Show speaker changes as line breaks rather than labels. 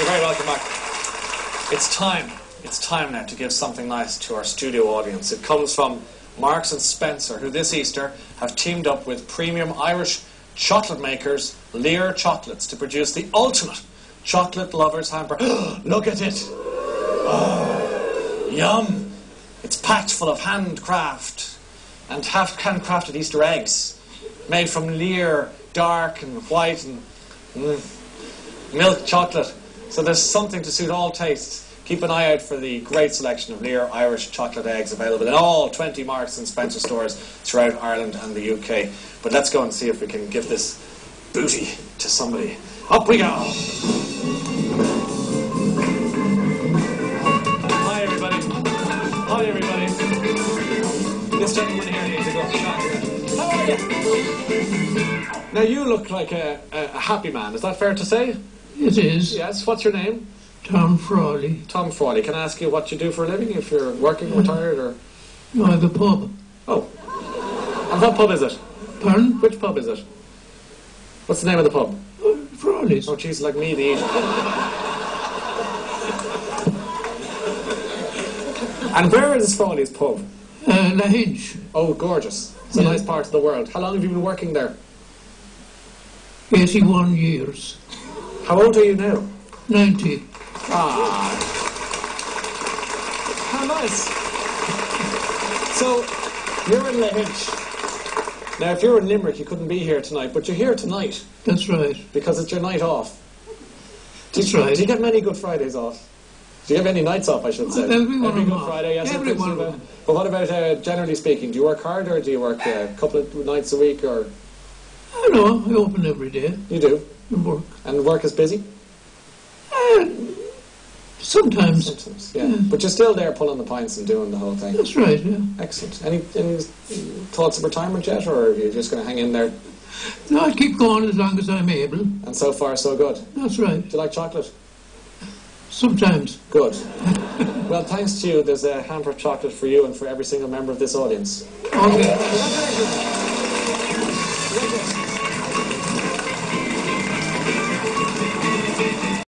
very welcome back. It's time. It's time now to give something nice to our studio audience. It comes from Marks and Spencer, who this Easter have teamed up with premium Irish chocolate makers Lir Chocolates to produce the ultimate chocolate lover's hamper. Look at it. Oh, yum. It's packed full of handcraft and half handcrafted Easter eggs made from Lir dark and white and mm, milk chocolate. So there's something to suit all tastes. Keep an eye out for the great selection of Lir Irish chocolate eggs available in all 20 Marks and Spencer stores throughout Ireland and the UK. But let's go and see if we can give this booty to somebody. Up we go! Hi, everybody. Hi, everybody. This gentleman here needs shot. How are you? Now, you look like a, a, a happy man. Is that fair to say?
It is.
Yes. What's your name?
Tom Frawley.
Tom Frawley. Can I ask you what you do for a living? If you're working, retired, or
No, I have a pub.
oh, and what pub is it?
Pardon?
Which pub is it? What's the name of the pub?
Uh, Frawley's.
Oh, jeez, like me, the and where is Frawley's pub?
Uh, Lahinch.
Oh, gorgeous. It's a
Yeah.
nice part of the world. How long have you been working there?
81 years.
How old are you now?
90.
Ah. How nice. So, you're in Lahinch. Now, if you're in Limerick, you couldn't be here tonight, but you're here tonight
That's right.
because it's your night off. Do
That's
you,
right.
Do you get many Good Fridays off? Do you have any nights off, I should say?
Every one
Every Good. Friday, yes.
Every one of
well.
them.
But what about, uh, generally speaking, do you work hard or do you work uh, a couple of nights a week or...
I know, I open every day
You do.
and work.
And work is busy?
Uh, sometimes.
Sometimes, yeah. But you're still there pulling the pints and doing the whole thing.
That's right, yeah.
Excellent. Any, any thoughts of retirement yet, or are you just going to hang in there?
No, I keep going as long as I'm able.
And so far, so good.
That's right.
Do you like chocolate?
Sometimes.
Good. well, thanks to you, there's a hamper of chocolate for you and for every single member of this audience.
Okay.